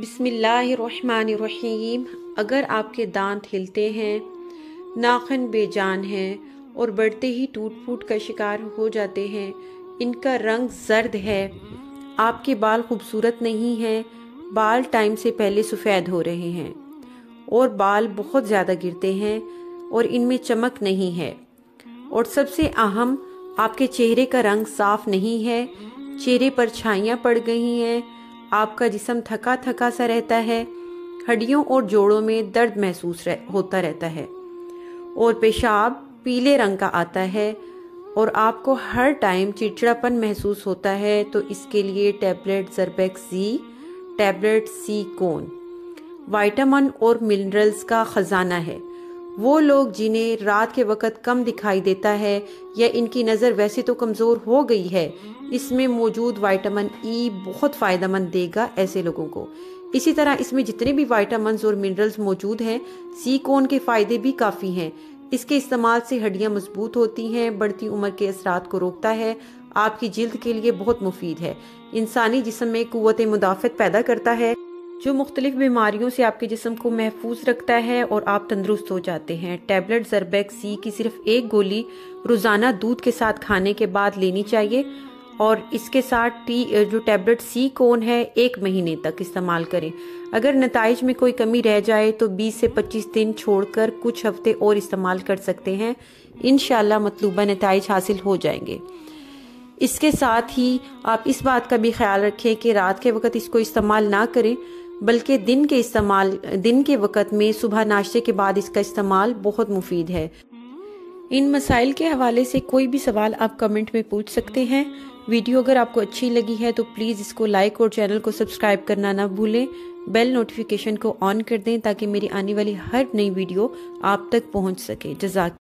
बिस्मिल्लाहिर्रहमानिर्रहीम। अगर आपके दांत हिलते हैं, नाखन बेजान हैं और बढ़ते ही टूट फूट का शिकार हो जाते हैं, इनका रंग जर्द है। आपके बाल खूबसूरत नहीं हैं, बाल टाइम से पहले सफ़ेद हो रहे हैं और बाल बहुत ज़्यादा गिरते हैं और इनमें चमक नहीं है। और सबसे अहम, आपके चेहरे का रंग साफ़ नहीं है, चेहरे पर छाइयाँ पड़ गई हैं आपका जिसम थका थका सा रहता है हड्डियों और जोड़ों में दर्द महसूस रह, होता रहता है। और पेशाब पीले रंग का आता है और आपको हर टाइम चिड़चिड़ापन महसूस होता है तो इसके लिए टैबलेट जरबेक्स सी टैबलेट सी कोन। वाइटामिन और मिनरल्स का खजाना है। वो लोग जिन्हें रात के वक्त कम दिखाई देता है या इनकी नज़र वैसे तो कमज़ोर हो गई है, इसमें मौजूद वाइटामिन ई बहुत फ़ायदेमंद देगा ऐसे लोगों को। इसी तरह इसमें जितने भी वाइटामिन और मिनरल्स मौजूद हैं सी कोन के फ़ायदे भी काफ़ी हैं। इसके इस्तेमाल से हड्डियाँ मज़बूत होती हैं, बढ़ती उम्र के असरात को रोकता है, आपकी जिल्द के लिए बहुत मुफीद है। इंसानी जिसम में कुत मुदाफ़त पैदा करता है। जो मुख्तलिफ़ बीमारियों से आपके जिसम को महफूज रखता है और आप तंदरुस्त हो जाते हैं। टैबलेट जरबैक सी की सिर्फ़ एक गोली, रोज़ाना दूध के साथ खाने के बाद लेनी चाहिए और इसके साथ टी जो टैबलेट, सी कोन है, एक महीने तक इस्तेमाल करें। अगर नतज में कोई कमी रह जाए तो 20 से 25 दिन छोड़कर कुछ हफ़्ते और इस्तेमाल कर सकते हैं। इन मतलूबा नतज हासिल हो जाएँगे। इसके साथ ही आप इस बात का भी ख्याल रखें कि रात के वक्त इसको इस्तेमाल ना करें। बल्कि दिन के इस्तेमाल, दिन के वक़्त में सुबह नाश्ते के बाद इसका इस्तेमाल बहुत मुफीद है। इन मसाइल के हवाले से कोई भी सवाल आप कमेंट में पूछ सकते हैं। वीडियो अगर आपको अच्छी लगी है तो प्लीज़ इसको लाइक और चैनल को सब्सक्राइब करना ना भूलें। बेल नोटिफिकेशन को ऑन कर दें ताकि मेरी आने वाली हर नई वीडियो आप तक पहुँच सके। जजाक